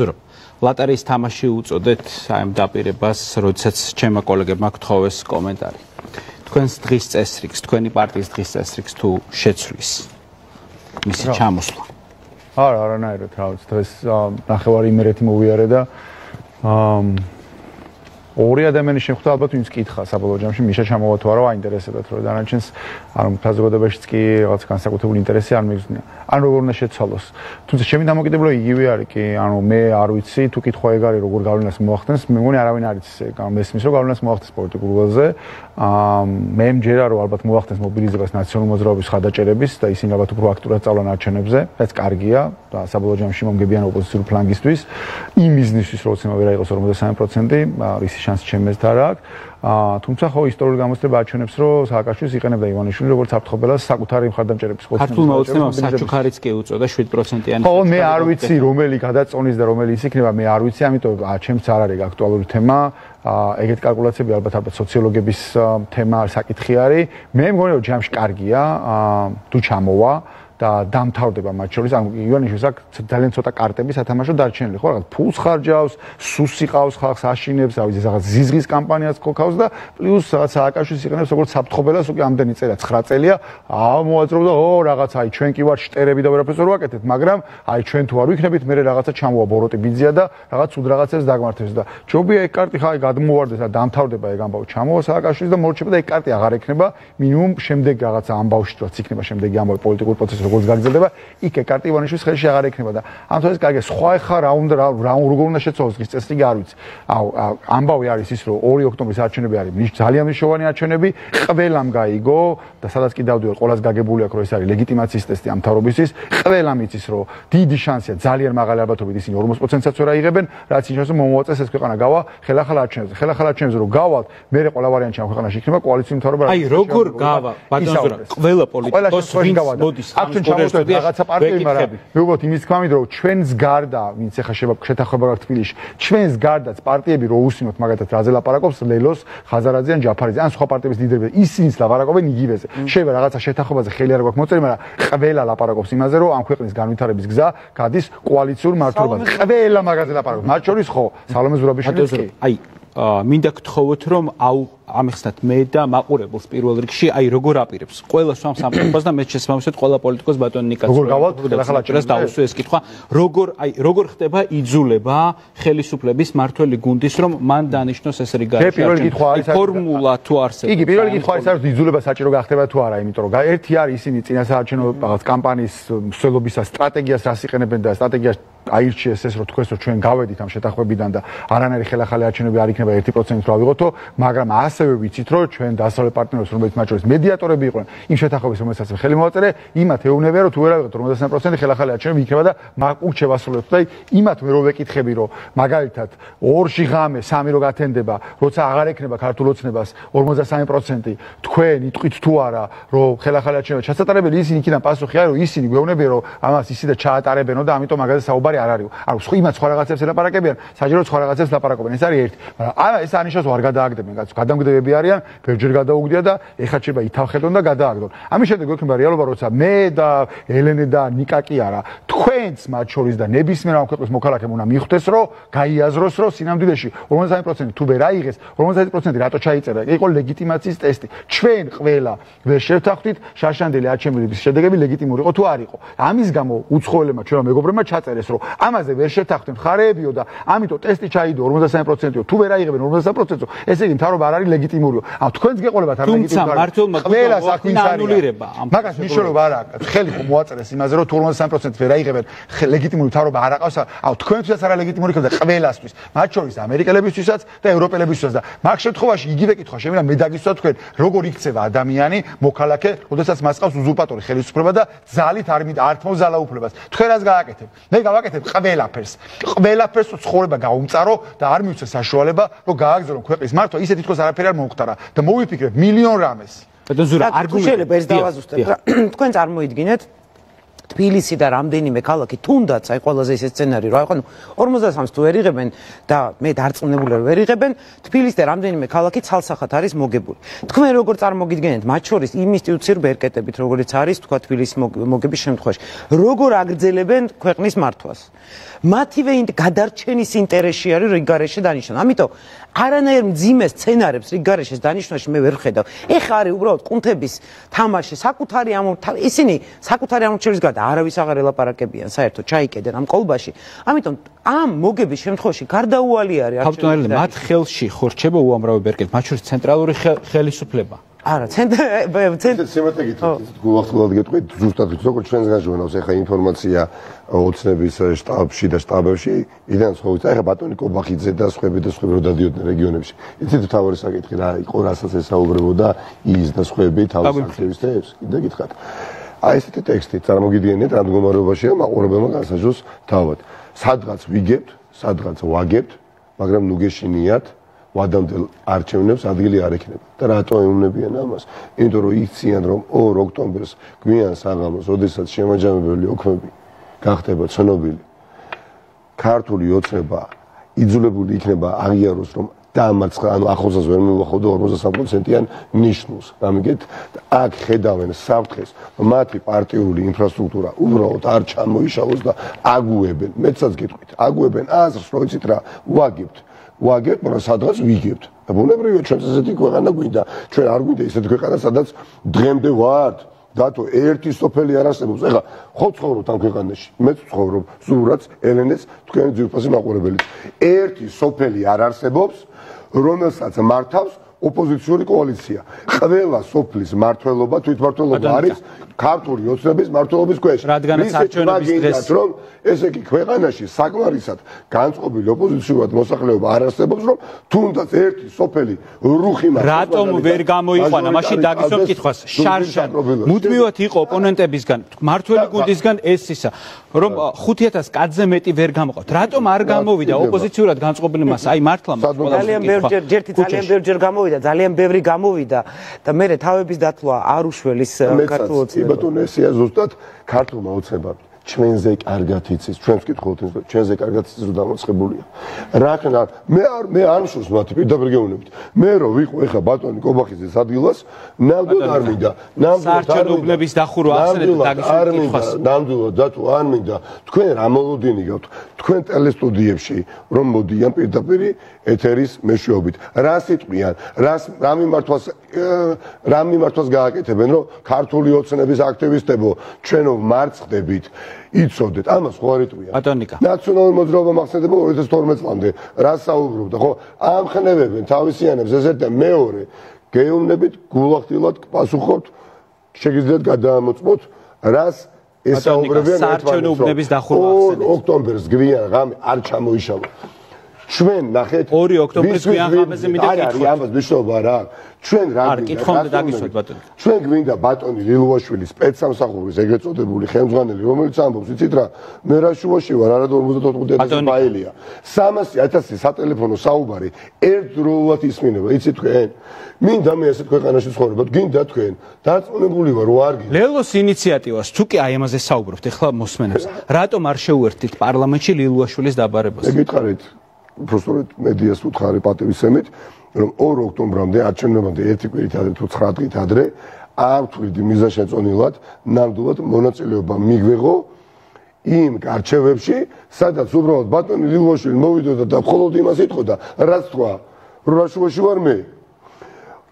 ზურო ლატარიის თამაში უწოდეთ აი ამ დაპირებას, როდესაც ჩემმა კოლეგებმა გთხოვეს კომენტარი. თქვენს დღის წესრიგს, თქვენი პარტიის დღის წესრიგს თუ შეცვლის მისი ჩამოსვლა. არა, არანაირად, რა ვიცი, დღეს ნახევარი იმერეთი მოვიარე და აა ორი ადამიანი შეხვდა ალბათ ვინც კითხა საბოლოო ჯამში მიშა ჩამოვა თუ არა აინტერესებათ რომ დანარჩენს ანუ საზოგადოებაშიც კი რაღაც განსაკუთრებული ინტერესი არ მიგზნია ან როგორ უნდა შეცვალოს? თუმცა ჩემი დამოკიდებულება იგივე არის კი ანუ მე არ ვიცი თუ კითხვა ეგ არის როგორ გავლენას მოახდენს მე მგონი არავინ არ იცის ეგ მესმის რომ გავლენას მოახდენს პოლიტიკურ ველზე მე მჯერა რომ ალბათ მოახდენს მობილიზებას ნაციონალურ მოძრაობის ხადაჭერების და ისინი ალბათ უფრო აქტიურად წავლენ არჩევნებზე რაც კარგია და საბოლოო ჯამში მომგებიან ოპოზიციურ ფლანგისთვის იმ ბიზნესის რო ცემა ვერ აიღოს 53% ის შანსი ჩემს და რა აქვს. თუმცა ხო ისტორიული გამოცდილება აჩვენებს, რომ სააკაშვილს იყენებდა ივანიშვილი როგორც საფრთხობელას საკუთარი მხარდამჭერების პოზიციაზე. ქართულ მოუწნევამ საჩუქარიც კი უწოდა 7%-იანი. ხო, მე არ ვიცი რომელი გადაწონის და რომელი ის იქნება, მე არ ვიცი, ამიტომ ჩემს არ არის აქტუალური თემა. აა ეგეთ კალკულაციები ალბათ ალბათ სოციოლოგების თემა საკითხი არის. მე მგონი რომ ჯამში კარგია, აა თუ ჩამოვა. დამთავრდება მათ შორის. ანუ ივანიშვილს აქვს ძალიან ცოტა კარტები სათამაშო დარჩენილი ხო? რაღაც ფულს ხარჯავს სუს იყავს ხალხს აშინებს რა ვიცი რაღაც ზიზღის კამპანიას ქოქავს და პლუს რაღაც სააკაშვილს იყენებს როგორც საფრთხობელას უკვე ამდენი წერა 9 წელია. აა მოაძრობდა ო რაღაც აი ჩვენ კი ვარ შტერები და ვერაფერს ვერ ვაკეთებ მაგრამ აი ჩვენ თუ არ ვიქნებით მე რაღაცა ჩამოვა ბოროტი ბიძია და რაღაც უძ რაღაცებს დაგმართებს და ჯობია ეგ კარტი ხაი გადმოვარდეს და დამთავრდება ეგ ამბავი ჩამოვა სააკაშვილს და მორჩება და ეგ კარტი აღარ ექნება. მინიმუმ შემდეგ რაღაცა ამბავში რაც იქნება შემდეგი ამბავი პოლიტიკურ პროცესში როგორც გაგრძელდება, იქ ეკარტივანიშვილის ხელში აღარ ექნება და ამ თვალს კარგი სხვა ხა რა უნდა რა როგორ უნდა შეცვალოს ის წესრიგი არ ვიცი. აუ ამბავი არის ის რომ 2 ოქტომბრის არჩევნები არის ძალიან მნიშვნელოვანი არჩევნები, ყველამ გაიგო და სადაც კი დავდივარ, ყოველას გაგებული აქვს რომ ეს არის ლეგიტიმაციის ტესტი ამ თავრობისთვის, ყველამ იცის რომ დიდი შანსია ძალიან მაღალი ალბათობით ისინი 40%-საც ვერ აიღებენ, რაც ის რომ მომოაწეს ეს ქვეყანა გავა ხელახალ არჩევნებზე. ხელახალ არჩევნებზე რომ გავალთ, მე ყველა ვარიანტი ამ ქვეყანაში იქნება კოალიციური მთავრობა. აი როგორ გავა? ბატონო ყველა პოლიტიკოსი მოდის ამ ჩამოვწევთ რაღაცა პარტიები, მაგრამ მე ვუყოთ იმის მინდა რომ ჩვენს გარდა, ვინც ახლა შეთანხმება გაქვს თბილისში, ჩვენს გარდაც პარტიები რო უსინოთ მაგათაც რაზე ლაპარაკობს ლელოს, ხაზარაძე ან ჯაფარიძე, ან სხვა პარტიების ლიდერები, ისინიც ლაპარაკობენ იგივეზე. შეიძლება რაღაცა შეთანხმებაზე ხელი არ გვაქვს მოწერი, მაგრამ ყველა ლაპარაკობს იმაზე, რომ ამ ქვეყნის განვითარების გზა გადის კოალიციურ მართლობაზე. ყველა მაგაზე ლაპარაკობს. მათ შორის ხო, სალომე ზურაბიშვილიც კი. აი, მინდა გთხოვოთ რომ აუ ამიხსნათ მე და მაყურებელს პირველ რიგში. აი როგორ აპირებს? ყველა სამ სამწუხაროს და მე შესაბამისად ყველა პოლიტიკოს ბატონ ნიკას როგორ გავალთ? ახლა ჩერას დაუსვე ეს კითხვა. როგორ აი როგორ ხდება იძულება ხელისუფლების მართველი გუნდის რომ მან დანიშნოს ეს რიგარი პირველი კითხვა არის ფორმულა თუ არსებობს? იგი პირველი კითხვა არის რომ იძულება საჭირო გახდება თუ არა იმიტომ რომ ერთი არის ისინი წინასაარჩევნო რაღაც კამპანიის მსვლელობისა სტრატეგიას რას იყენებენ და სტრატეგიას აირჩიეს ეს რომ თქვენს რომ ჩვენ გავედით ამ შეთანხმებიდან და არანაირი ხელახალი არჩევნები არ იქნება 1%-ით რა ვიღოთო მაგრამ ასევე ვიცით რომ ჩვენ დასავლეთ პარტნიორებს რომელიც მათ შორის მედიატორები იყვნენ იმ შეთანხმების რომელსაც ხელი მოაწერე იმათ ეუბნებიან რომ თუ ვერ ავიღოთ 53% ხელახალი არჩევნები იქნება და უკჩე ვასრულებთ და იმათ მე რო ვეკითხები რომ მაგალითად ორში ღამე სამი რო გათენდება როცა აღარ ექნება ქართულ ოცნებას 53% თქვენ იტყვით თუ არა რომ ხელახალი არჩევნები ჩასატარებელი ისინი იქიდან პასუხი არის რომ ისინი გვეუბნებიან რომ ამას ისე და ჩაატარებენო და ამიტომ მაგაზე საუბარი არ არის. ანუ სხვა იმათ სხვა რაღაცებს ელაპარაკებიან, საჯარო სხვა რაღაცებს ლაპარაკობენ. ეს არის ერთი. მაგრამ აი ეს ანიშნავს ვარ გადააგდებენ, კაცო. გადამგდებები არიან, ბერჯერ გადაუგდია და ეხა შეიძლება ითავხედონ და გადააგდონ. ამის შემდეგ გვექნება რეალობა, როცა მე და ელენე და ნიკა კი არა, თქვენც მათ შორის და ნებისმიერ ამ ქვეყნის მოქალაქემ უნდა მიხვდეს, რომ გაიაზროს, რომ სინამდვილეში 50% თუ ვერ აიღეს, 50% რატო ჩაიწერა? იყო ლეგიტიმაციის ტესტი. ჩვენ ყველა ვერ შევთანხმდით შაშანდელი არჩევნების შედეგები ლეგიტიმური იყო თუ არ იყო. ამის გამო უცხოელებმა ჩვენმა მეგობრებმა ჩაწერეს, რომ ამაზე ვერ შეთანხმდნენ ხარეებიო და ამიტომ ტესტი ჩაიდო 53%-ო თუ ვერ აიღებენ 53%-ო ესე იგი მთავრობა არ არის ლეგიტიმურიო ა თქვენს გეყოლებათ არ ლეგიტიმურია. თუმცა მართლმა ყველა საქმის ანულირება მაგას მნიშვნელობა არ აქვს. ხელი ხომ მოაწერეს იმაზე რომ თუ 53% ვერ აიღებენ. ლეგიტიმური მთავრობა არ აყავს. ა თქვენთვისაც არა ლეგიტიმური ხდება ყველასთვის. მათ შორის ამერიკელებისთვისაც და ევროპელებისთვისაც და მაგ შემთხვევაში იგივე კითხვა შემიძლია მე დაგისვა თქვენ როგორ იქცევა ადამიანი მოქალაქე როდესაც მას ყავს უზურპატორი ხელისუფლება და ძალით არ მით არ თმოზალა უფლებას თქვენ რას გააკეთებ? მე გავაკეთებ ვაკეთებ ყველაფერს. ყველაფერს ცხოვრება გაუმწარო და არ მივცე საშუალება, რომ გააგზავნო ქვეყნის მართვა, ისე თვითონ არაფერი არ მომხდარა და მოვიფიქრებ მილიონ რამეს. ბატონ ზურა, არგუმენტი შეიძლება ეს დავაზუსტებ რა. თქვენ წარმოიდგინეთ თბილისი და რამდენიმე ქალაქი თუნდაც აი ყველაზე ეს სცენარი რა ხო 53-ს თუ ვერიღებენ და მე დარწმუნებული ვერ ვერიღებენ თბილისი და რამდენიმე ქალაქი ცალსახად არის მოგებული. თქვენ როგორ წარმოგიდგენთ მათ შორის იმ ინსტიტუციურ ბერკეტებით როგორიც არის თქვა თბილისის მოგების შემთხვევაში? როგორ აგრძელებენ ქვეყნის მართვას? მათივე გადარჩენის ინტერესში არის რიგარეშე დანიშნული. ამიტომ არანაირ მძიმე სცენარებს რიგარეშეს დანიშნულში მე ვერ ხედავ. ეხა არის უბრალოდ კუნთების თამაში, საკუთარი ამ ისინი საკუთარი ამორჩევის გადა არავის აღარ ელაპარაკებიან საერთოდ ჩაიკედენ ამ კოლბაში. ამიტომ ამ მოგების შემთხვევაში გარდაუვალი არის არჩევნები. მათ ხელში ხორჩება უამრავი ბერკეტ, მათ შორის ცენტრალური ხელისუფლება. არა, ცენტრ ცენტრ სიმეტრიკით გულახდილად გეტყვით, ზუსტად როგორ ჩვენს გაჟონავს ახლა ინფორმაცია ოცნების შტაბში და შტაბებში, იდან ხო ვიცი, ახლა ბატონი კობახიძე და სხვები და სხვები რო დადიოდნენ რეგიონებში. იცით თავი საკითხი რა იყო, რასაც ესაუბრებოდა ის და სხვები თავის აქტივისტებს, კიდე გითხათ. აი ესეთი ტექსტი წარმოგიდგენიათ, რა მდგომარეობაშია მაყურებელმა განსაჯოს თავად. სადღაც ვიგებთ, სადღაც ვაგებთ, მაგრამ ნუ გეშინიათ ვადამდელ არჩევნებს ადგილი არ ექნება და რატო ეუნებიან ამას? იმიტომ რომ იციან რომ 2 ოქტომბერს გვიან საღამოს, ოდესაც შემაჯამებელი ოქმები გახდება ცნობილი. ქართული ოცნება იძულებული იქნება აღიაროს რომ დამარცხა, ანუ ახლოსას ვერ მივახოდო 53%-იან ნიშნულს. ამიგეთ აქ ხედავენ საფრთხეს, მათი პარტიული ინფრასტრუქტურა უბრალოდ არ ჩამოიშალოს და აგუებენ. მეცაც გეტყვით, აგუებენ აზრს, რომ იცით რა, ვაგებთ. ვაგებთ, მაგრამ სადღაც ვიგებთ. და ბუნებრივია ჩვენც ესეთი ქვეყანა გვინდა. ჩვენ არ გვინდა ესეთი ქვეყანა, სადაც დღემდე ვართ. დათო ერთი სოფელი არ არსებობს. ეხლა ხო ცხოვრობთ ამ ქვეყანაში? მეც ცხოვრობ, სულაც ელენეს თქვენი ძირფასი მაყურებელი. ერთი სოფელი არ არსებობს, რომელსაც მართავს ოპოზიციური კოალიცია. ყველა სოფლის მართლობა, თვითმართველობა არის ქართული ოცნების მართლობის ქვეშ. რადგანაც არჩევნების დღეს რომ ესე იგი ქვეყანაში საკმარისად განწყობილი ოპოზიციურად მოსახლეობა არ არსებობს, რომ თუნდაც ერთი სოფელი რუხი მართლობა. რატომ ვერ გამოიყვანა მაშინ დაგისვამ კითხვას? შარშან მუდმივად იყო ოპონენტებისგან, მართველი გუნდისგან ეს ისა, რომ 5000 კაცზე მეტი ვერ გამოყავთ. რატომ არ გამოვიდა ოპოზიციურად განწყობილი მასა? აი მართლა ძალიან ბევრჯერ, ერთი ძალიან ბევრჯერ გამოვიდა, ძალიან ბევრი გამოვიდა და მე თავების დათვლა არ უშველის ქართულოცნება. ბატონო ესია ზუსტად ქართულმა ოცნებამ ჩვენზე კარგად იცის ჩვენს კითხულობთ ჩვენზე კარგად იცის რომ დამოცხებულია რატომ არ მე არ მე არ შურს მათი პირდაპირ გეუბნებით. მე რო ვიყო ეხა ბატონი კობახიძის ადგილას ნამდვილად არ მინდა ნამდვილად საერთაშორისობის დახურვა ახსენეთ დაგისვით ნამდვილად და თუ არ მინდა. თქვენ რა მოლოდინი გაქვთ? თქვენ ტელესტუდიებში რომ მოდიან პირდაპირ ეთერის მეშვეობით. რა სიტყვიან? რა რა მიმართვას რა მიმართვას გააკეთებენ რომ ქართული ოცნების აქტივისტებო ჩვენო მარცხდებით იცოდეთ. ამას ხო არ იტყვია. ბატონიკა. ნაციონალური მოძრაობა მახსენდება 2012 წლამდე რა საუბრობდა ხო ამხნევებენ თავისიანებს ესეთ და მეორე გეუბნებით გულახდილად პასუხობთ შეგიძლიათ გადაამოწმოთ რას ესაუბრებიან საერთაშორისობის დახურვა ახსენეთ. ოქტომბერს გვიან ღამე არ ჩამოიშალა ჩვენ ნახეთ 2 ოქტომბრის გვიან ღამეზე მინდა კითხოთ არა ამას მნიშვნელობა რა. ჩვენ რა არ კითხავთ დაგისვათ ბატონო ჩვენ გვინდა ბატონი ლილუაშვილის სპეცსამსახურის ეგრეთ წოდებული ხელმძღვანელი რომელიც ამბობს იცით რა მე რა შუაში ვარ არა 54 ფაილია. 300.000 სატელეფონო საუბარი ერთდროულად ისმინება. იცით თქვენ? მინდა მე ასეთ ქვეყანაში ცხოვრობ გინდა თქვენ. დარწმუნებული ვარ რომ არ გინდა. ლელოს ინიციატივას თუ კი აი ამაზე საუბრობთ ეხლა მოსმენებს. რატომ არ შეუერთდით პარლამენტში ლილუაშვილის დაბარებას? ეგ გითხარით უბრალოდ მედიას უთხარი პატივისცემით რომ 2 ოქტომბრამდე არჩევნებამდე ერთი კვირით ადრე თუ 9 დღით ადრე არ ვთვლიდი მიზანშეწონილად ნამდვილად მონაწილეობა მიგვეღო იმ არჩევებში სადაც უბრალოდ ბატონი ლილვაშვილი მოვიდოდა და მხოლოდ იმას იტყოდა რაც თქვა რაშუაში ვარ მე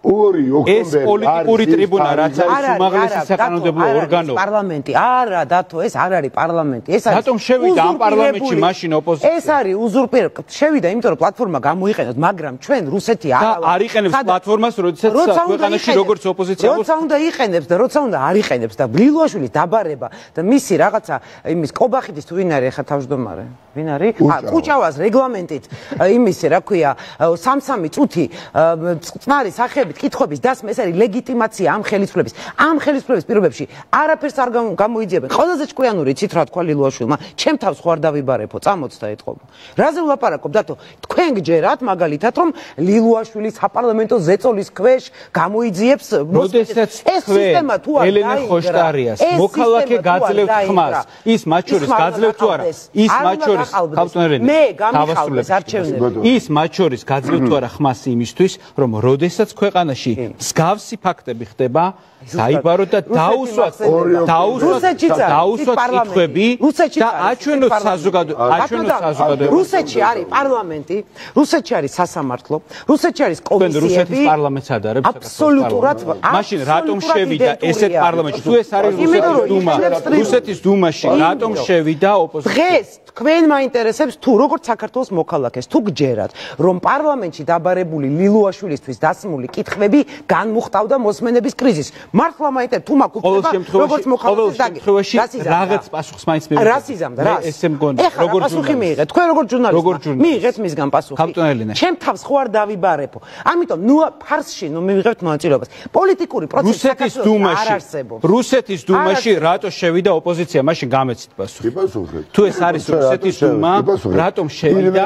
2 ოქტომბერი ეს პოლიტიკური ტრიბუნა რაც არის უმაღლესი საკანონმდებლო ორგანო. პარლამენტი. არა დათო ეს არ არის პარლამენტი. ეს არის რატომ შევიდა ამ პარლამენტში მაშინ ოპოზიცია ეს არის უზურპირ შევიდა იმიტომ რომ პლატფორმა გამოიყენოთ მაგრამ ჩვენ რუსეთი არა არ იყენებს პლატფორმას როდესაც ქვეყანაში როგორც ოპოზიცია როცა უნდა იყენებს და როცა უნდა არ იყენებს და ბლილოაშვილის დაბარება და მისი რაღაცა იმის კობახიძის თუ ვინ არის ხა თავმჯდომარე ვინ არის კუჭავას რეგლამენტით იმისი რა ქვია 3-3 წუთი წნარი სახები ვისაუბრებით კითხვების დასმა ეს არის ლეგიტიმაცია ამ ხელისუფლების. ამ ხელისუფლების პირობებში არაფერს არ გამოიძიებენ. ყველაზე ჭკვიანური ცით რა თქვა ლილუაშვილმა ჩემ თავს ხوار დავიბარებო წამოცდა ეთყობა რაზე ვლაპარაკობ? დათო თქვენ გჯერათ მაგალითად რომ ლილუაშვილი საპარლამენტო ზეწოლის ქვეშ გამოიძიებს როდესაც ეს სისტემა თუ არ ელენა ხოშტარიას მოქალაქე გაძლევთ ხმას. ის მათ შორის გაძლევთ თუ არა? ის მათ შორის ქავწნერენი მე გამიხალდეს არჩევნები ის მათ შორის გაძლევთ თუ არა ხმას იმისთვის რომ როდესაც ქვეყანა ქვეყანაში მსგავსი ფაქტები ხდება, დაიბაროთ და დაუსვათ დაუსვათ დაუსვათ კითხვები და აჩვენოთ საზოგადო აჩვენოთ საზოგადოებას. რუსეთში არის პარლამენტი, რუსეთში არის სასამართლო, რუსეთში არის თქვენ კომისიები. რუსეთის პარლამენტს ადარებთ აბსოლუტურად მაშინ რატომ შევიდა ესეთ პარლამენტში? თუ ეს არის რუსეთის დუმა რუსეთის დუმაში რატომ შევიდა ოპოზიცია? დღეს თქვენ მაინტერესებს თუ როგორც საქართველოს მოქალაქეს თუ გჯერათ რომ პარლამენტში დაბარებული ლილუაშვილისთვის დასმული კითხვები განმუხტავდა მოსმენების კრიზისს მართლა მაინტერესებს თუ მაქვს უფლება როგორც მოქალაქეს შემთხვევაში რაღაც პასუხს მაინც მივიღეთ. რას იზამდა რას? ესე მგონი როგორ პასუხი მიიღეთ? თქვენ როგორ ჟურნალისტი? მიიღეთ მისგან პასუხი ჩემ თავს ხო არ დავიბარებო. ამიტომ ნუ ფარსში ნუ მივიღებთ მონაწილეობას. პოლიტიკური პროცესი რუსეთის საქართველოში არ არსებობს. რუსეთის დუმაში რატო შევიდა ოპოზიცია? მაშინ გამეცით პასუხი. კი პასუხეთ. თუ ეს არის რუსეთის დუმა რატომ შევიდა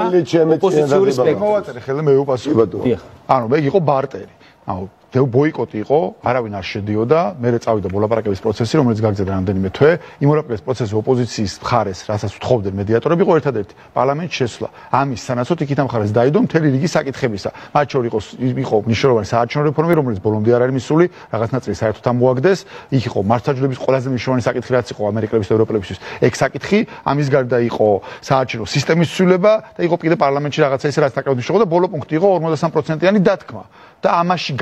ოპოზიციური სპექტრი? მოვაწერე ხელე მე უპასუხო. კი, ბატონო. დიახ. ანუ მე იყო ბარტერი. ანუ დეუ ბოიკოტი იყო, არავინ არ შედიოდა, მე წავიდა მოლაპარაკების პროცესი, რომელიც გაგზავნა რამდენიმე თვე. იმ მოლაპარაკების პროცესში ოპოზიციის მხარეს, რასაც ვთხოვდნენ მედიატორები, იყო ერთადერთი პარლამენტში შესვლა. ამის სანაცვლოდ იქით ამ მხარეს დაიდო მთელი რიგი საკითხებისა. მათ შორის იყო იყო მნიშვნელოვანი საარჩევნო რეფორმი, რომელიც ბოლომდე არ არის მისული, რაღაც ნაწილი საერთოდ ამოაგდეს. იქ იყო მართლმსაჯულების ყველაზე მნიშვნელოვანი საკითხი, რაც იყო ამერიკელების და ევროპელებისთვის. ეგ საკითხი, ამის გარდა იყო საარჩევნო სისტემის ცვლილება და იყო კიდე პარლამენტში რაღაცა ისე, რაც საკმაოდ მნიშვნელოვანი და ბოლო პუნქტი იყო 53%-იანი დათქმა. და ამაში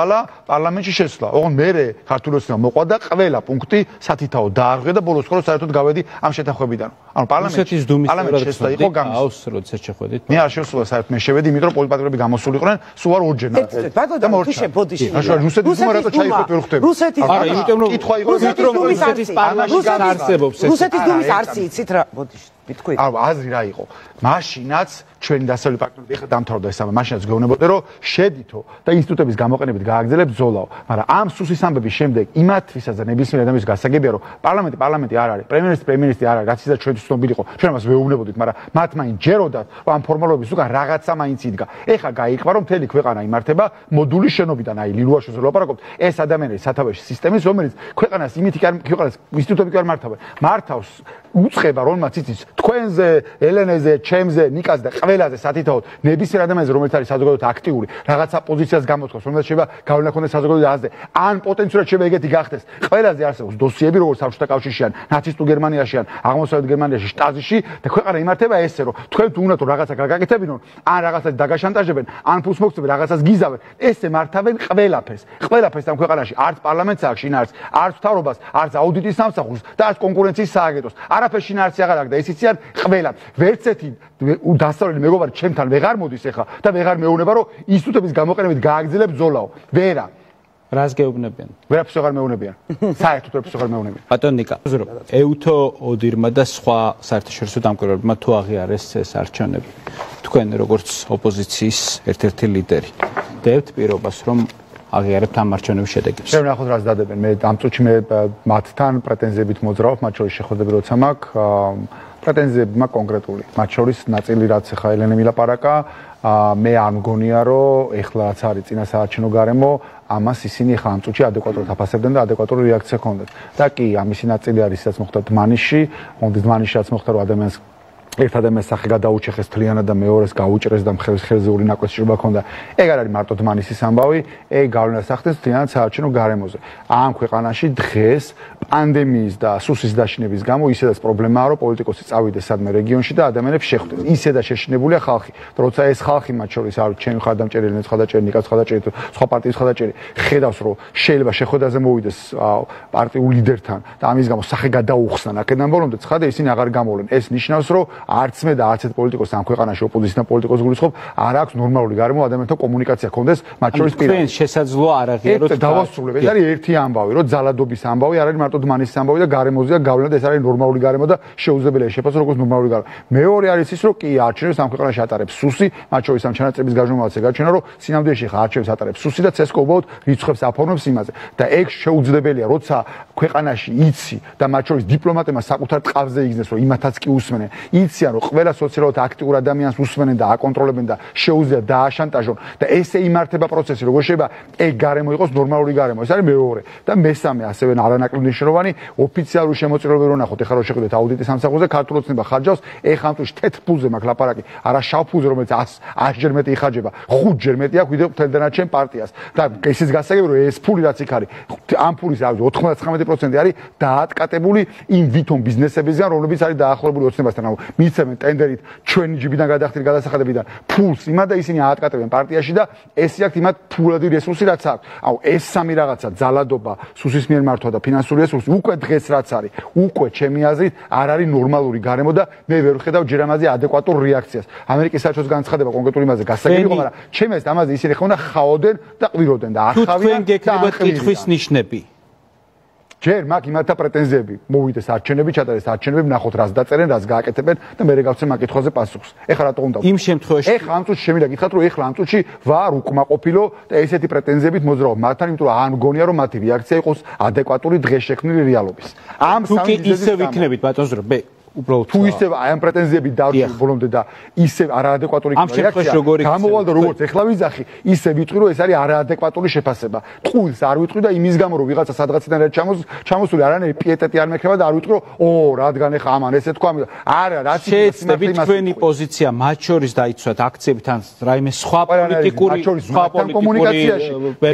გაიცვალა პარლამენტში შესვლა. ოღონდ მე ქართულოსმა მოყვა და ყველა პუნქტი სათითაო დაარღვია და ბოლოს ხოლოს საერთოდ გავედი ამ შეთანხმებიდან. ანუ პარლამენტში რუსეთის დუმის პარლამენტში შესვლა იყო გამის. აუს როდესაც შეხვედით? მე არ შესვლა საერთოდ. მე შევედი, იმიტომ რომ პოლიტპატრონები გამოსულიყვნენ, სულ არ ორჯერ ერთ ბატონო ფიშე ბოდიში რუსეთის დუმა რატო ჩაიხო ვერ ხვდები? რუსეთის არა იმიტომ რომ კითხვა იყო რუსეთის პარლამენტში არსებობს ეს რუსეთის დუმის არცი იცით რა ბოდიში მითქვი ანუ აზრი რა იყო? მაშინაც ჩვენი დასავლი პარტნიორები ეხლა დამთავრდა ეს ამბავი, მაშინაც გეუბნებოდე რომ შედითო და ინსტიტუტების გამოყენებით გააგრძელებთ ზოლაო, მაგრამ ამ სუსის ამბების შემდეგ იმათვისაც და ნებისმიერ ადამიანის გასაგებია რომ პარლამენტი პარლამენტი არ არის, პრემიერ-მინისტრი პრემიერ-მინისტრი არ არის, რაც ისე ჩვენთვის ცნობილი იყო. ჩვენ ამას ვეუბნებოდით, მაგრამ მათ მაინც ჯეროდათ რომ ამ ფორმულების უკან რაღაცა მაინც იდგა. ეხლა გაიყვა რომ მთელი ქვეყანა იმართება მოდულის შენობიდან, აი ლილუაშვილს ვლაპარაკობთ, ეს ადამიანები სათავეში სისტემის, რომელიც ქვეყანას იმითი კი არ ქვეყანას ინსტიტუტები კი არ მართავენ. მართავს უცხება რომელმაც იცის თქვენზე, ელენეზე, ჩემზე, ნიკაზე და ყველაზე სათითაოდ ნებისმიერ ადამიანზე რომელიც არის საზოგადოებრივ აქტიური, რაღაცა პოზიციას გამოცხოს, რომელსაც შეიძლება გავლენა ქონდეს საზოგადოებრივ აზრზე, ან პოტენციურად შეიძლება ეგეთი გახდეს. ყველაზე არსებობს დოსიები, როგორც საბჭოთა კავშირში ან ნაცისტურ გერმანიაში ან აღმოსავლეთ გერმანიაში, შტაზში და ქვეყანა იმართება ესე, რომ თქვენ თუ უნდათ რაღაცა გაგაკეთებინონ, ან რაღაცას დაგაშანტაჟებენ, ან ფულს მოგწევენ, რაღაცას გიზავენ, ესე მართავენ ყველაფერს. ყველაფერს ამ ქვეყანაში არც პარლამენტს აქვს შინაარს, არც მთავრობას, არც აუდიტის სამსახურს და არც კონკურენციის სააგენტოს. არაფერ შინაარსი აღარ აქვს და ეს იციან ყველა. ვერც ერთი დასავლელი მეგობარი ჩემთან ვეღარ მოდის ახლა და ვეღარ მეუნება რომ ინსტიტუტების გამოყენებით გააგრძელებ ზოლაო. ვერა. რას გეუბნებიან ვერაფერს აღარ მეუნებიან. საერთოდ ვერაფერს აღარ მეუნებიან. ბატონ ნიკა ეუთო ოდირმა და სხვა საერთაშორისო დამკვირვებლებმა თუ აღიარეს ეს არჩევნები თქვენ როგორც ოპოზიციის ერთ-ერთი ლიდერი დებთ პირობას რომ აღიარებთ ამ არჩევნების შედეგებს ჩვენ ნახოთ რას დადებენ. მე ამ წუთში მე მათთან პრეტენზიებით მოძრაობ, მათ შორის შეხვედრები როცა მაქვს, პრეტენზიები მაქვს კონკრეტული. მათ შორის ნაწილი რაც ახლა ელენე მილაპარაკა, მე არ მგონია რომ ეხლა რაც არის წინა საარჩევნო გარემო, ამას ისინი ახლა ამ წუთში ადეკვატურად აფასებდნენ და ადეკვატური რეაქცია ჰქონდათ. და კი, ამისი ნაწილი არის, რაც მოხდა დმანიშში, მომდის დმანიშში რაც მოხდა რომ ადამიანს ერთ ადამიანს სახე გადაუჩეხეს თლიანად და მეორეს გაუჭრეს და მხევის ხელზეული ნაკვეთი შეიძლება ქონდა. ეგ არ არის მარტო დმანისის ამბავი, ეგ გავლენას ახდენს თლიანად საარჩევნო გარემოზე. ამ ქვეყანაში დღეს პანდემიის და სუსის დაშინების გამო ისედაც პრობლემაა, რომ პოლიტიკოსი წავიდეს სადმე რეგიონში და ადამიანებს შეხვდეს. ისედაც შეშინებულია ხალხი. როცა ეს ხალხი მათ შორის არის ჩემი ხადამჭერი, ნეც ხადაჭერი, ნიკაც ხადაჭერი, სხვა პარტიის ხადაჭერი, ხედავს, რომ შეიძლება შეხვედრაზე მოვიდეს პარტიულ ლიდერთან და ამის გამო სახე გადაუხსნა, აქედან ბოლომდე ცხადე ისინი აღარ გამოვლენ. ეს ნიშნავს, რომ არც მე და არც ერთ პოლიტიკოს ამ ქვეყანაში ოპოზიცია პოლიტიკოს გულისხმობ, არ აქვს ნორმალური გარემო ადამიანთან კომუნიკაცია ქონდეს, მათ შორის პირ. თქვენ შესაძლოა არ აღიაროთ. ეს დავასრულებ. ეს არის ერთი ამბავი, რომ ძალადობის ამბავი არ არის მარტო დმანის ამბავი და გარემოზეა გავლენა და ეს არის ნორმალური გარემო და შეუძლებელია შეფასო როგორც ნორმალური გარემო. მეორე არის ის, რომ კი არჩევნებს ამ ქვეყანაში ატარებს სუსი, მათ შორის ამ ჩანაწების გაჟონვალზე გაჩვენა, რომ სინამდვილეში ხა არჩევნებს ატარებს სუსი და ცესკო უბრალოდ რიცხვებს აფორმებს იმაზე. და ეგ შეუძლებელია, როცა ქვეყანაში იცი და მათ შორის დიპლომატებმა საკუთარ ტყავზე იგზნეს, რომ იმათაც კი უსმენენ. იციან, რომ ყველა სოციალურად აქტიურ ადამიანს უსმენენ და აკონტროლებენ და შეუძლია დააშანტაჟონ და ესე იმართება პროცესი, როგორ შეიძლება ეგ გარემო იყოს ნორმალური გარემო. ეს არის მეორე და მესამე ასევე არანაკლებ მნიშვნელოვანი ოფიციალური შემოწირულობები რო ნახოთ, ეხლა რო შეხედეთ აუდიტის სამსახურზე, ქართულ ოცნება ხარჯავს, ეხლა ამ წუთში თეთრ ფულზე მაქვს ლაპარაკი, არა შავ ფულზე, რომელიც 100 100ჯერ მეტი იხარჯება, 5ჯერ მეტი აქვს ვიდრე თელდანაჩენ პარტიას. და ესეც გასაგები რომ ეს ფული რაც იქ არის, ამ ფულის რავი 99% არის დაატკატებული იმ ვითომ ბიზნესებისგან, რომლებიც არის დაახლოებული ოცნებასთან. ანუ მიცემენ ტენდერით ჩვენი ჯიბიდან გადახდილი გადასახადებიდან ფულს იმა და ისინი აატკატებენ პარტიაში და ეს იქ იმათ ფულადი რესურსი რაც აქვს. აუ ეს სამი რაღაცა ძალადობა, სუსის მიერ მართვა და ფინანსური რესურსი უკვე დღეს რაც არის, უკვე ჩემი აზრით არ არის ნორმალური გარემო და მე ვერ ვხედავ ჯერ ამაზე ადეკვატურ რეაქციას. ამერიკის საერთოს განცხადება კონკრეტულ იმაზე გასაგები იყო, მაგრამ ჩემს ამაზე ისინი ხომ და ხაოდენ და ყვიროდენ და ახავიან და კითხვის ნიშნები. ჯერ მაგ იმათა პრეტენზიები. მოვიდეს არჩენები ჩატარეს არჩენები ნახოთ რას დაწერენ რას გააკეთებენ და მე რეგავცე მაგითხოზე პასუხს. ეხლა რატო უნდა იმ შემთხვევაში ეხლა ამ წუთში შემიძლია გითხრათ რომ ეხლა ამ წუთში ვარ უკმაყოფილო და ესეთი პრეტენზიებით მოძრაობ. მათთან იმიტომ რომ არ მგონია რომ მათი რეაქცია იყოს ადეკვატური დღეს შექმნილი რეალობის. ამ სამი ისე ვიქნებით ბატონო მე უბრალოდ თუ ისე აი ამ პრეტენზიები დავში ბოლომდე და ისე არაადეკვატური რეაქცია გამოვალ და როგორც ეხლა ვიზახი ისე ვიტყვი რომ ეს არის არაადეკვატური შეფასება. ტყუილს არ ვიტყვი და იმის გამო რომ ვიღაცა სადღაციდან ერთ ჩამოს ჩამოსული არანაირი პიეტეტი არ მექნება და არ ვიტყვი რომ ო რადგან ეხლა ამან ესე თქვა არა რაც შეიძლება თქვენი პოზიცია მათ შორის დაიცვათ აქციებით ან რაიმე სხვა პოლიტიკური სხვა პოლიტიკური კომუნიკაციაში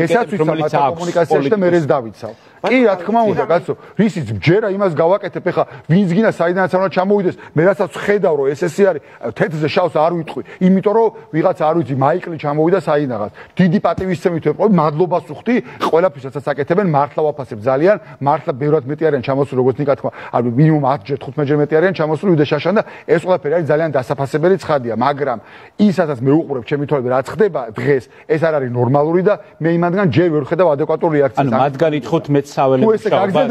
ესაც ვიცავ კომუნიკაციაში და მე ეს დავიცავ კი რა თქმა უნდა კაცო რისიც ჯერა იმას გავაკეთებ ეხა ვინც გინდა საიდანაც უნდა ჩამოვიდეს მე რასაც ხედავ რომ ეს ესე არის თეთრზე შავს არ ვიტყვი იმიტომ რომ ვიღაც არ ვიცი მაიკლი ჩამოვიდა საიდანაც დიდი პატივისცემით ვეყო მადლობას ვხდი ყველაფრისაც აკეთებენ მართლა ვაფასებ ძალიან მართლა ბევრად მეტი არიან ჩამოსული როგორც ნიკა თქვა ანუ მინიმუმ 10 ჯერ 15 ჯერ მეტი არიან ჩამოსული ვიდე შაშან და ეს ყველაფერი არის ძალიან დასაფასებელი ცხადია მაგრამ ისაც მე უყურებ ჩემი თვალები რაც ხდება დღეს ეს არ არის ნორმალური და მე იმადგან ჯერ ვერ ხედავ ადეკვატურ რეაქციას. ანუ მათგან ითხოთ მეც საველე მუშაობას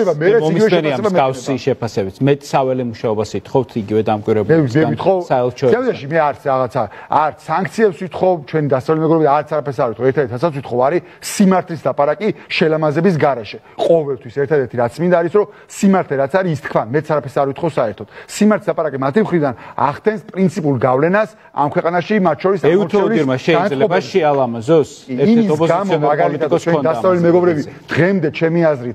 მომისტერია მსგავსი შეფასებით მე საველე მუშაობას ითხოვთ იგივე დამკვირვებლებს მე ვითხოვ საერთოდ მე არც რაღაცა არც სანქციებს ვითხოვ ჩვენი დასავლელი მეგობრები არც არაფერს არ ვითხოვ ერთადერთი რასაც ვითხოვ არის სიმართლის დაპარაკი შელამაზების garaშე ყოველთვის ერთადერთი რაც მინდა არის რომ სიმართლე რაც არის ის თქვა მეც არაფერს არ ვითხოვ საერთოდ. სიმართლის დაპარაკი მათი მხრიდან ახდენს პრინციპულ გავლენას ამ ქვეყანაში მათ შორის ევთოდირმა შეიძლება შეალამაზოს ერთ-ერთ ოპოზიციონერ პოლიტიკოს ჩვენ დასავლელი მეგობრები დღემდე ჩემი აზრით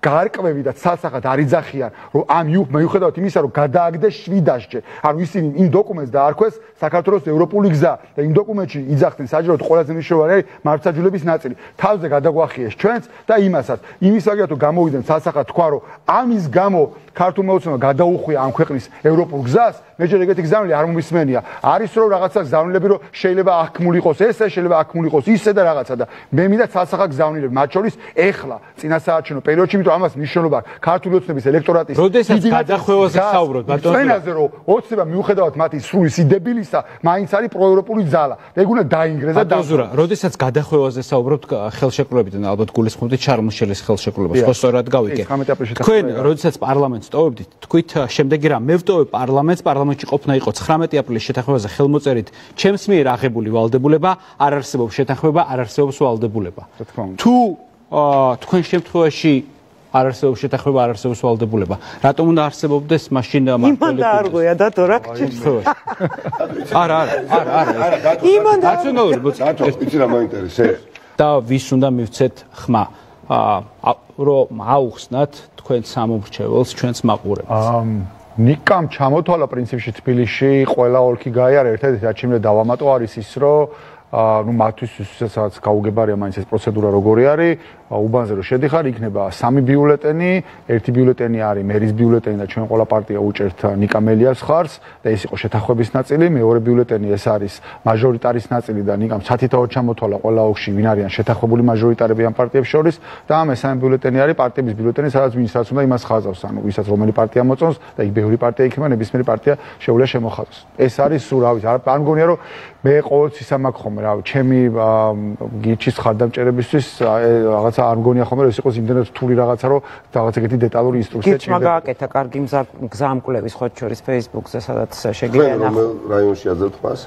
გარკვევი და ცალსახად არ იძახიან, რომ ამ მიუხედავად იმისა, რომ გადააგდეს შვიდაშჯე, ანუ ისინი იმ დოკუმენტს დაარქვეს საქართველოს ევროპული გზა და იმ დოკუმენტში იძახდნენ საჯაროდ ყველაზე მნიშვნელოვანი მართლმსაჯულების ნაწილი. თავზე გადაგვახიეს ჩვენც და იმასაც. იმის ვაგია თუ გამოვიდნენ ცალსახად თქვა, რომ ამის გამო ქართულ მოუწმობა გადაუხვია ამ ქვეყნის ევროპულ გზას, მე ჯერ ეგეთი გზავნილი არ მომისმენია. არის რომ რაღაცა გზავნილები რომ შეიძლება აქმული იყოს ესე, შეიძლება აქმული იყოს ისე და რაღაცა და მე მინდა ცალსახად გზავნილები, მათ შორის ეხლა წინასაარჩევნო პერიოდში, იმიტომ ამას მნიშვნელობა ქართული ოცნების ელექტორატის როდესაც გადახვევაზე საუბრობთ, ბატონო. ჩვენაზე რომ ოცნება მიუხედავად მათი სრული სიდებილისა, მაინც არის პროევროპული ძალა. ეგ უნდა დაინგრეს და დაზურა. როდესაც გადახვევაზე საუბრობთ ხელშეკრულებიდან ალბათ გულისხმობთ ჩარმოშელის ხელშეკრულებას, ხო სწორად გავიგე. თქვენ როდესაც პარლამენტს ტოვებდით, თქვით შემდეგი რა, მე ვტოვებ პარლამენტს, პარლამენტში ყოფნა იყო 19 აპრილის შეთანხმებაზე ხელმოწერით, ჩემს მიერ აღებული ვალდებულება, არ არსებობს შეთანხმება, არ არსებობს ვალდებულება. თუ თქვენ შემთხვევაში არ არსებობს შეთანხმება, არ არსებობს ვალდებულება. რატომ უნდა არსებობდეს მაშინ მართლობა? იმან დაარღვია და თორა ჩემთხვევაში. არა, არა, არა, არა. იმან და რაციონალური, ბოჭო, იცი რა მაინტერესებს? და ვის უნდა მივცეთ ხმა? აა რომ აუხსნათ თქვენ სამომრჩეველს ჩვენს მაყურებელს. აა ნიკამ ჩამოთვალა პრინციპში თბილისში ყველა ოლქი გაიარა ერთადერთი რაც შეიძლება დავამატო არის ის რომ აა ნუ მათთვის ვისაც გაუგებარია მაინც ეს პროცედურა როგორი არის უბანზე რომ შედიხარ, იქნება სამი ბიულეტენი, ერთი ბიულეტენი არის მერის ბიულეტენი და ჩვენ ყველა პარტია უჭერთ ნიკა მელიას ხარს და ეს იყო შეთანხმების ნაწილი, მეორე ბიულეტენი ეს არის მაჟორიტარის ნაწილი და ნიკამ სათითაოდ ჩამოთვალა ყველა ოლქში ვინ არიან შეთანხმებული მაჟორიტარები ამ პარტიებს შორის. და ამ მესამე ბიულეტენი არის პარტიების ბიულეტენი, სადაც ვინც რაც უნდა იმას ხაზავს, ანუ ვისაც რომელი პარტია მოწონს და იქ ბევრი პარტია იქნება, ნებისმიერი პარტია შეუძლია შემოხატოს. ეს არის სულ რა ვიცი, არ მგონია რომ მე ყოველთვის ისამ აქ ხომ რა ჩემი გიჩის ხარდამჭერებისთვის რაღაცა არ მგონია ხომ რომ ეს იყოს იმდენად რთული რაღაცა რომ რაღაცა ეგეთი დეტალური ინსტრუქცია ჭირდება. გიჩმა გააკეთა კარგი გზამკვლევის ხო შორის Facebook-ზე სადაც შეგიძლია ნახო. რაიონში აძლევთ მას?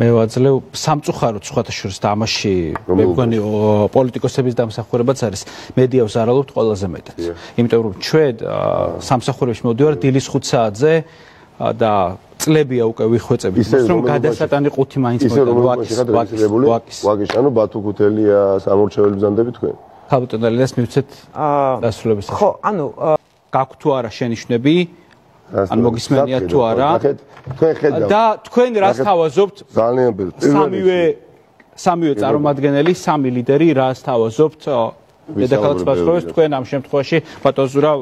მე ვაძლევ სამწუხაროდ სხვათა შორის და ამაში მე მგონი პოლიტიკოსების დამსახურებაც არის მედია ვზარალობთ ყველაზე მეტად. იმიტომ რომ ჩვენ სამსახურებში მოდივარ დილის 5 საათზე და წლებია უკვე ვიხვეწები ის რომ გადასატანი ყუთი მაინც მოიწყება ვაკის ვაკის ანუ ბათუკუთელია სამორჩეველი ბზანდები თქვენ ხალხტონელეს მივცეთ დასრულების ხო ანუ გაქვთ თუ არა შენიშვნები ან მოგისმენია თუ არა? თქვენ ხედავთ და თქვენ რას თავაზობთ? ძალიან ბევრი სამივე სამივე წარმომადგენელი სამი ლიდერი რას თავაზობთ? დედაქალაქის პასუხებს თქვენ ამ შემთხვევაში ბატონზურა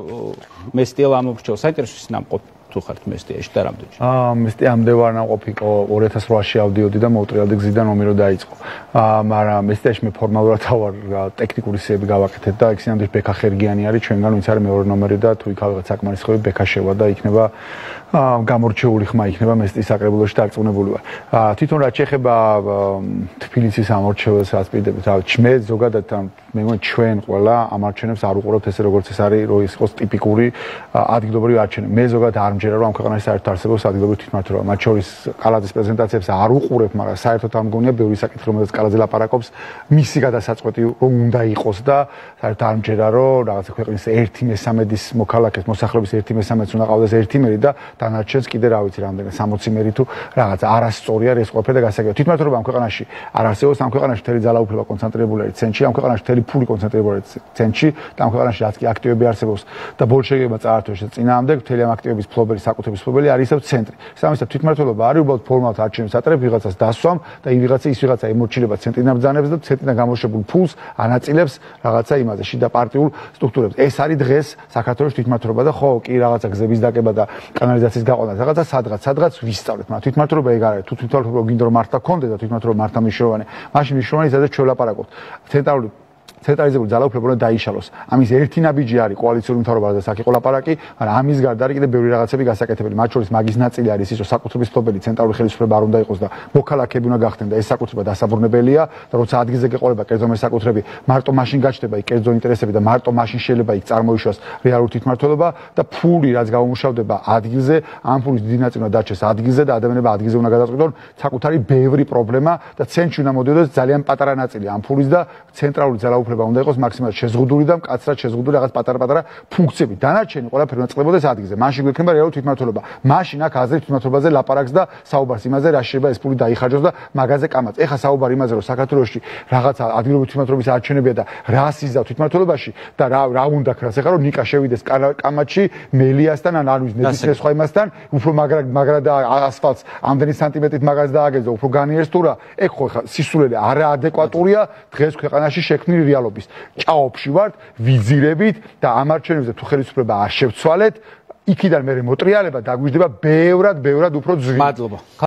მესტიელ ამობრჩევ საინტერესო ის ნამყოფი თუ ხართ მესტიაში და რამდენი? აა მესტი ამდევარ ნაყოფი 2008-ში ავდიოდი და მოუტრიალდი გზიდან ომირო დაიწყო. აა მაგრამ მესტიაში მე ფორმალურად ავარ ტექნიკური სიები გავაკეთეთ და სინამდვილეში ბექა ხერგიანი არის ჩვენგან ვინც არის მეორე ნომერი და თუ იქ ალბათ საკმარისხები ბექა შევა და იქნება აა გამორჩეული ხმა იქნება მესტის საკრებულოში დარწმუნებული ვარ. აა თვითონ რაც შეეხება თბილისის ამორჩეველს ასპიდებით, რა მე ზოგადად მე მგონი ჩვენ ყველა ამარჩენებს არ უყურებთ ესე როგორც ეს არის რო ის იყოს ტიპიკური ადგილობრივი არჩევნები. მე ზოგადად არ მჯერა რომ ამ ქვეყანაში საერთოდ არსებობს ადგილობრივი თვითმმართველობა. მათ შორის კალაძის პრეზენტაციებს არ უყურებ, მაგრამ საერთოდ ამ გონია ბევრი საკითხი რომელსაც კალაძე ლაპარაკობს, მისი გადასაწყვეტი რომ უნდა იყოს და საერთოდ არ მჯერა რომ რაღაცა ქვეყნის 1/13-ის მოქალაქეს მოსახლეობის 1/13-ს უნდა ყავდეს 1 მერი და დანარჩენს კიდე რა ვიცი რამდენი 60 მერი თუ რაღაცა არასწორი არის ეს ყველაფერი და გასაგებია. თვითმმართველობა ამ ქვეყანაში არ არსებობს, ამ ქვეყანაში მთელი ძალაუფლება კონცენტრირებული არის ცენტრში, ამ ქვეყანაში მთელი ფული კონცენტრირებული ცენტრში და ამ ქვეყანაში რაც კი აქტივები არსებობს და ბოლშევიკებმა წაართვეს წინაამდე მთელი ამ აქტივების ფლო ფლობელი საკუთრების ფლობელი არის ისევ ცენტრი. სამისად თვითმმართველობა არის უბრალოდ ფორმალურად არჩევნებს ატარებს ვიღაცას დასვამ და იმ ვიღაცა ის ვიღაცა ემორჩილება ცენტრიდან ბძანებს და ცენტრიდან გამოშვებულ ფულს ანაწილებს რაღაცა იმაზე შიდა პარტიულ სტრუქტურებს. ეს არის დღეს საქართველოს თვითმმართველობა და ხო კი რაღაცა გზების დაკება და კანალიზაციის გაყვანა რაღაცა სადღაც სადღაც ვისწავლეთ. მაგრამ თვითმმართველობა ეგ არის. თუ თვითმმართველობა გინდა რომ მართლა კონდეს და თვითმმართველობა მართლა მნიშვნელოვანი, მაშინ მნიშვნელოვანი ზედაც ჩვენ ლაპარაკობთ. ცენტრალური ცენტრალიზებული ძალაუფლება უნდა დაიშალოს. ამის ერთი ნაბიჯი არის კოალიციური მთავრობა და საკითხო ლაპარაკი, მაგრამ ამის გარდა არის კიდე ბევრი რაღაცები გასაკეთებელი. მათ შორის მაგის ნაწილი არის ის, რომ საკუთრების ფლობელი ცენტრალური ხელისუფლება არ უნდა იყოს და მოქალაქეები უნდა გახდნენ და ეს საკუთრება დასაბრუნებელია და როცა ადგილზე გეყოლება კერძო მოსაკუთრები, მარტო მაშინ გაჩნდება იქ კერძო ინტერესები და მარტო მაშინ შეიძლება იქ წარმოიშვას რეალური თვითმმართველობა და ფული რაც გამომუშავდება ადგილზე, ამ ფულის დიდი ნაწილი უნდა დარჩეს ადგილზე და ადამიანები ადგილზე უნდა გადაწყვეტონ საკუთარი ბევრი პრობლემა და ცენტრში უნდა მოდიოდეს ძალიან პატარა ნაწილი ამ ფულის და ცენტრალური ძალაუფლება უფლება უნდა იყოს მაქსიმალურად შეზღუდული და მკაცრად შეზღუდული რაღაც პატარ-პატარა ფუნქციები. დანარჩენი ყველაფერი უნდა წყლებოდეს ადგილზე. მაშინ გვექნება რეალური თვითმმართველობა. მაშინ აქ აზრი თვითმმართველობაზე ლაპარაკს და საუბარს იმაზე, რა შეიძლება ეს ფული დაიხარჯოს და მაგაზე კამაც. ეხა საუბარი იმაზე, რომ საქართველოსში რაღაცა ადგილობრივი თვითმმართველობის არჩევნებია და რა სიზავ თვითმმართველობაში და რა რა უნდა ქრას. ეხა რომ ნიკა შევიდეს კამათში მელიასთან ან არ ვიცი ნებისმიერ სხვა იმასთან, უფრო მაგრა მაგრა და ასფალტს ამდენი სანტიმეტრით მაგას დააგეზო, უფრო განიერს თუ რა. ეხ ხო ეხა სისულელე არაადეკვატურია დღეს ქვეყანაში შექმნილი რეალობის ჭაობში ვართ, ვიზირებით და ამარჩენებზე თუ ხელისუფლება არ შევცვალეთ, იქიდან მე მოტრიალება დაგვიждდება ბევრად, ბევრად უფრო ძვირი. მადლობა.